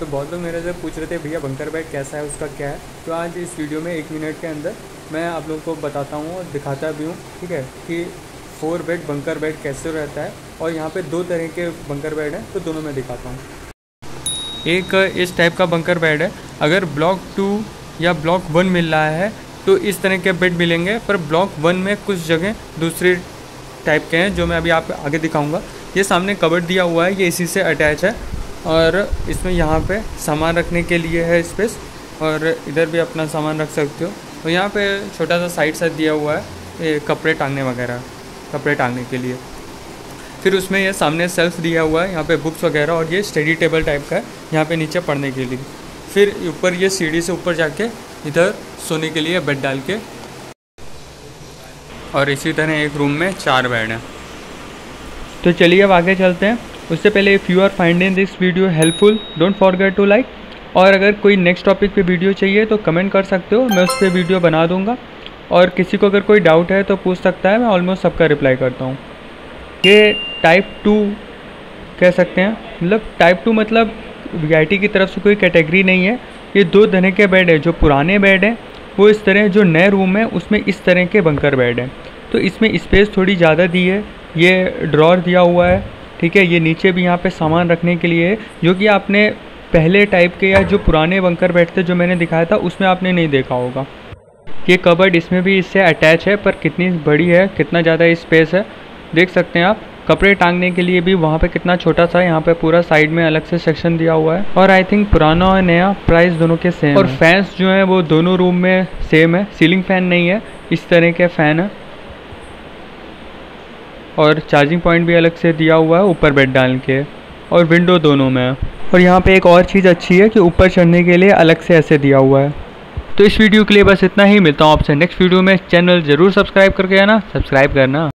तो बहुत लोग मेरे से पूछ रहे थे, भैया बंकर बेड कैसा है, उसका क्या है? तो आज इस वीडियो में एक मिनट के अंदर मैं आप लोगों को बताता हूँ और दिखाता भी हूँ, ठीक है, कि फोर बेड बंकर बेड कैसे रहता है और यहाँ पे दो तरह के बंकर बेड हैं तो दोनों मैं दिखाता हूँ। एक, इस टाइप का बंकर बेड है, अगर ब्लॉक टू या ब्लॉक वन मिल रहा है तो इस तरह के बेड मिलेंगे, पर ब्लॉक वन में कुछ जगह दूसरे टाइप के हैं, जो मैं अभी आप आगे दिखाऊँगा। ये सामने कवर दिया हुआ है, ये इसी से अटैच है। और इसमें यहाँ पे सामान रखने के लिए है स्पेस और इधर भी अपना सामान रख सकते हो। और यहाँ पे छोटा सा साइड साइड दिया हुआ है कपड़े टांगने वगैरह, कपड़े टांगने के लिए। फिर उसमें ये सामने सेल्फ दिया हुआ है, यहाँ पे बुक्स वगैरह, और ये स्टडी टेबल टाइप का है, यहाँ पे नीचे पढ़ने के लिए। फिर ऊपर ये सीढ़ी से ऊपर जाके इधर सोने के लिए बेड डाल के। और इसी तरह एक रूम में चार बेड हैं। तो चलिए अब आगे चलते हैं। उससे पहले if you are finding this video helpful don't forget to like और अगर कोई नेक्स्ट टॉपिक पे वीडियो चाहिए तो कमेंट कर सकते हो, मैं उस पर वीडियो बना दूँगा। और किसी को अगर कोई डाउट है तो पूछ सकता है, मैं ऑलमोस्ट सबका रिप्लाई करता हूँ। ये टाइप टू कह सकते हैं। मतलब टाइप टू मतलब वी की तरफ़ से कोई कैटेगरी नहीं है। ये दो तरह के बेड है, जो पुराने बेड हैं, वो इस तरह जो नए रूम है, उसमें इस तरह के बंकर बेड हैं। तो इसमें स्पेस थोड़ी ज़्यादा दी है, ये ड्रॉर दिया हुआ है। ठीक है ये नीचे भी यहाँ पे सामान रखने के लिए जो कि आपने पहले टाइप के या जो पुराने बंकर बेड थे जो मैंने दिखाया था उसमें आपने नहीं देखा होगा। ये कबर्ड इसमें भी इससे अटैच है पर कितनी बड़ी है कितना ज़्यादा स्पेस है देख सकते हैं आप। कपड़े टांगने के लिए भी वहाँ पे कितना छोटा सा यहाँ पे पूरा साइड में अलग से सेक्शन दिया हुआ है। और आई थिंक पुराना और नया प्राइस दोनों के सेम और फैंस जो है वो दोनों रूम में सेम है। सीलिंग फ़ैन नहीं है इस तरह के फ़ैन है। और चार्जिंग पॉइंट भी अलग से दिया हुआ है ऊपर बेड डाल के और विंडो दोनों में। और यहाँ पे एक और चीज़ अच्छी है कि ऊपर चढ़ने के लिए अलग से ऐसे दिया हुआ है। तो इस वीडियो के लिए बस इतना ही, मिलता हूँ आपसे नेक्स्ट वीडियो में। चैनल ज़रूर सब्सक्राइब करके आना सब्सक्राइब करना।